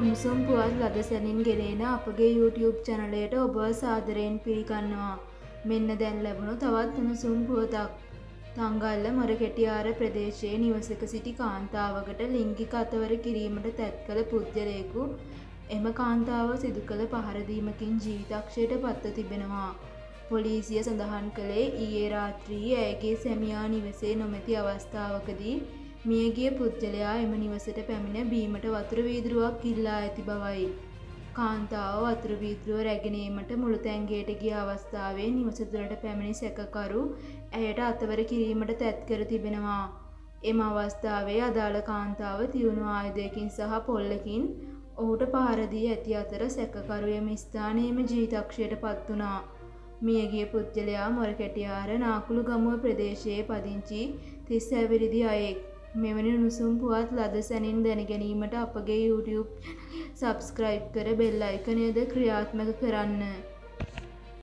උණුසුම් පුවත් ලද සැනින් ගෙනෙන අපගේ YouTube චැනලයට ඔබව සාදරයෙන් පිළිගන්නවා. මෙන්න දැන් ලැබුණු තවත් උණුසුම් පුවතක්. තංගල්ල මොරකෙටියාර ප්‍රදේශයේ නිවසක සිටි කාන්තාවකට ලිංගික අතවර කිරීමට තැත් කළ පුද්ගලයෙකු එම කාන්තාව සිදු කළ පහරදීමකින් ජීවිතක්ෂයට පත්ව තිබෙනවා. පොලිසිය සඳහන් කළේ ඊයේ රාත්‍රී ඇයගේ සැමියා නිවසේ නොමැති අවස්ථාවකදී මියගිය පුද්ගලයා එම නිවසට පැමිණ බීමට වතුර වීදුරුවක් ඉල්ලා ඇති බවයි. කාන්තාව වතුර වීදුරුව රැගෙන ඒමට මුළුතැන්ගේට ගිය අවස්ථාවේ නිවස තුළට පැමිණි සැකකරු ඇයට අතවර කිරීමට තැත් කර තිබෙනවා. එම අවස්ථාවේ අදාළ කාන්තාව තියුණු ආයුධයකින් සහ පොල්ලකින් ඔහුට පහර දී ඇති අතර සැකකරු එම ස්ථානයේම ජීවිතක්ෂයට පත් වුණා. මියගිය පුද්ගලයා මොරකැටියාර නාකුළු ගමුව ප්‍රදේශයේ පදිංචි තිස් හැවිරිදි අයෙක්. මෙවැනි උණුසුම් පුවත් ලද සැනින් දැනගැනීමට අපගේ YouTube චැනලය සබ්ස්ක්‍රයිබ් කර බෙල් අයිකනයද ක්‍රියාත්මක කරන්න.